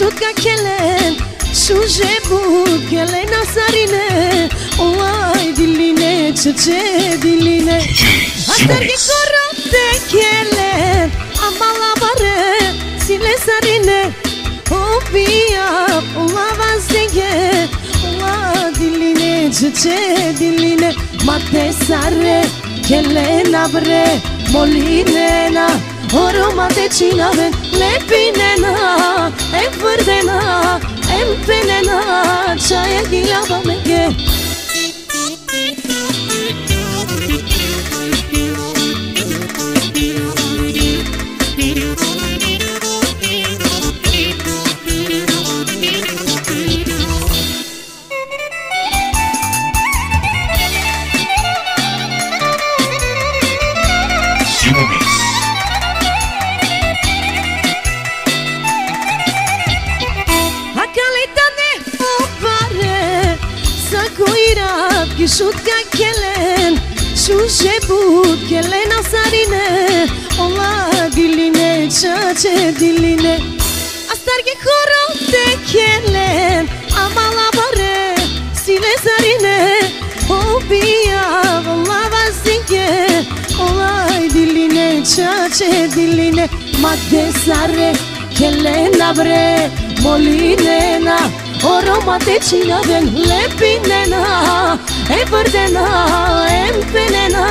kishut ka kelen Shuje but kelen asarine Olaj diline që diline. Astar ke koro te kelen Amala bare sile sarine O pia ola vazenge Ola diline që diline. Mate sare kelen abre Molinena Oroma te qinave Lepinena E vërdena E mpenena Qaj e gila kuira kishut ka kelen Shushe but kelen asarine Ola diline çaçe diline. Astar ke koro te kelen Amala bare sile sarine O pia ola vazinge Olay diline çaçe diline. Madde sare kelen abre Molinena Օրոմա տեչինա դեն լեպինենա Էբրդենա էմպենենա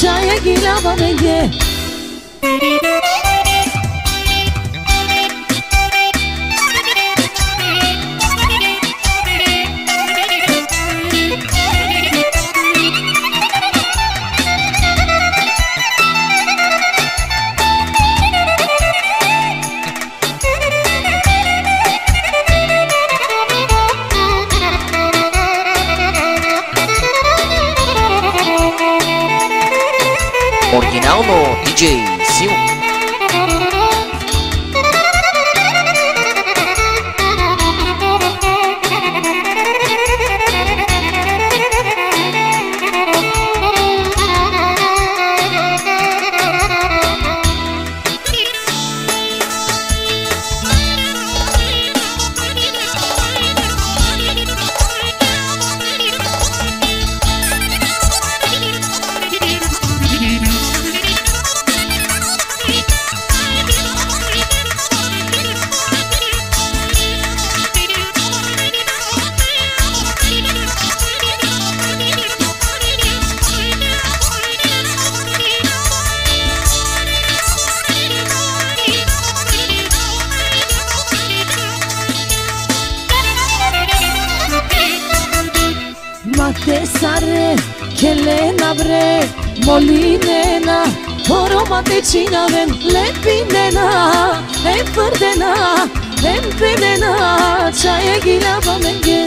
Չայե գիլավա մենգե Thank you. Original no DJ Silva. սարը քելեն աբրե մոլինենա Հորոմատե չինավեն լեպինենա Եմ վրդենա Եմ պենենա Չայե գիլավա մենգե